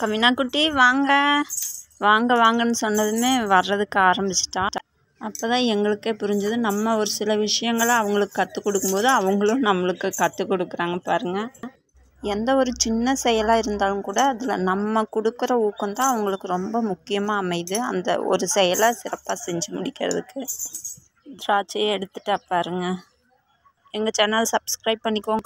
கவினா குட்டி வாங்க. வாங்க வாங்கன்னு சொன்னதுமே வர்றதுக்கு ஆரம்பிச்சிட்டா. அப்போ தான் எங்களுக்கே புரிஞ்சது. நம்ம ஒரு சில விஷயங்களை அவங்களுக்கு கற்றுக் கொடுக்கும்போது அவங்களும் நம்மளுக்கு கற்றுக் கொடுக்குறாங்க பாருங்கள் எந்த ஒரு சின்ன செயலாக இருந்தாலும் கூட அதில் நம்ம கொடுக்குற ஊக்கம் தான் அவங்களுக்கு ரொம்ப முக்கியமாக அமையுது. அந்த ஒரு செயலை சிறப்பாக செஞ்சு முடிக்கிறதுக்கு. திராட்சையை எடுத்துட்டா பாருங்க. எங்கள் சேனல் சப்ஸ்கிரைப் பண்ணிக்கோங்க.